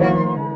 Música